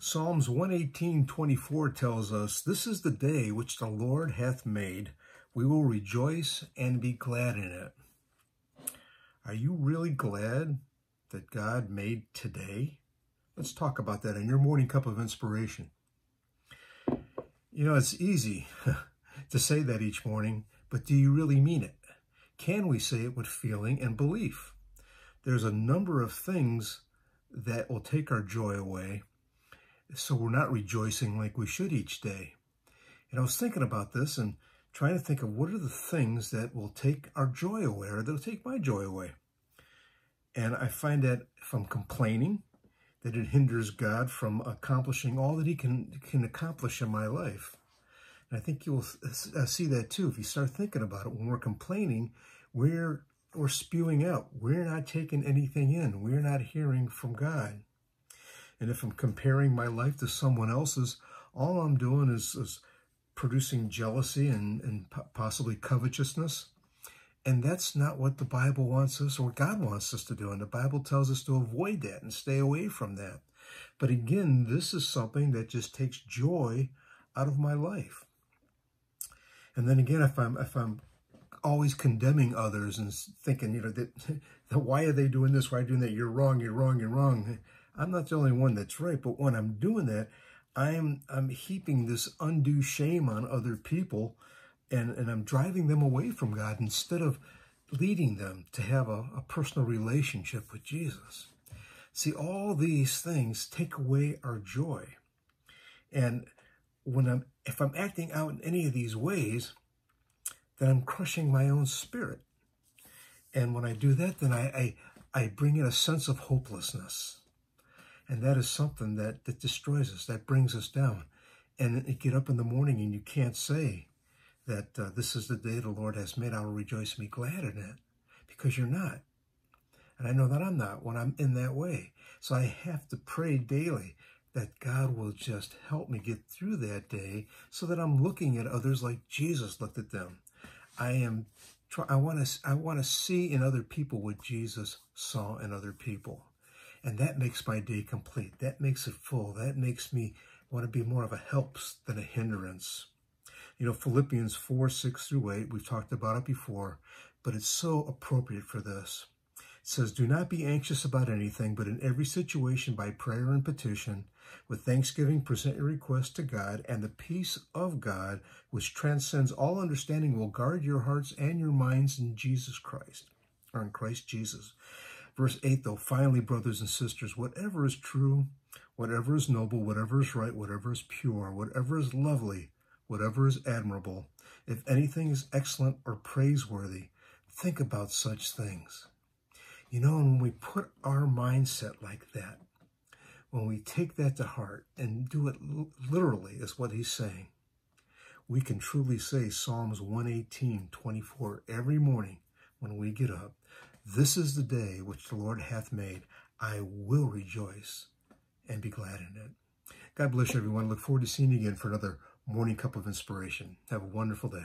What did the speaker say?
Psalms 118, 24 tells us, This is the day which the Lord hath made. We will rejoice and be glad in it. Are you really glad that God made today? Let's talk about that in your morning cup of inspiration. You know, it's easy to say that each morning, but do you really mean it? Can we say it with feeling and belief? There's a number of things that will take our joy away so we're not rejoicing like we should each day. And I was thinking about this and trying to think of what are the things that will take our joy away or that'll take my joy away. And I find that if I'm complaining, that it hinders God from accomplishing all that he can, can accomplish in my life. And I think you'll uh, see that too. If you start thinking about it, when we're complaining, we're, we're spewing out. We're not taking anything in. We're not hearing from God. And if I'm comparing my life to someone else's, all I'm doing is, is producing jealousy and, and possibly covetousness. And that's not what the Bible wants us or God wants us to do. And the Bible tells us to avoid that and stay away from that. But again, this is something that just takes joy out of my life. And then again, if I'm if I'm always condemning others and thinking, you know, that, that why are they doing this? Why are they doing that? You're wrong. You're wrong. You're wrong. I'm not the only one that's right, but when I'm doing that, I'm I'm heaping this undue shame on other people and, and I'm driving them away from God instead of leading them to have a, a personal relationship with Jesus. See, all these things take away our joy. And when I'm if I'm acting out in any of these ways, then I'm crushing my own spirit. And when I do that, then I, I, I bring in a sense of hopelessness. And that is something that, that destroys us, that brings us down. And you get up in the morning and you can't say that uh, this is the day the Lord has made. I will rejoice and be glad in it because you're not. And I know that I'm not when I'm in that way. So I have to pray daily that God will just help me get through that day so that I'm looking at others like Jesus looked at them. I am I want to I want to see in other people what Jesus saw in other people. And that makes my day complete. That makes it full. That makes me want to be more of a help than a hindrance. You know, Philippians 4, 6 through 8, we've talked about it before, but it's so appropriate for this. It says, Do not be anxious about anything, but in every situation by prayer and petition, with thanksgiving, present your requests to God, and the peace of God, which transcends all understanding, will guard your hearts and your minds in Jesus Christ, or in Christ Jesus. Verse 8, though, finally, brothers and sisters, whatever is true, whatever is noble, whatever is right, whatever is pure, whatever is lovely, whatever is admirable, if anything is excellent or praiseworthy, think about such things. You know, when we put our mindset like that, when we take that to heart and do it literally, is what he's saying, we can truly say Psalms 118, 24 every morning when we get up. This is the day which the Lord hath made. I will rejoice and be glad in it. God bless you, everyone. Look forward to seeing you again for another morning cup of inspiration. Have a wonderful day.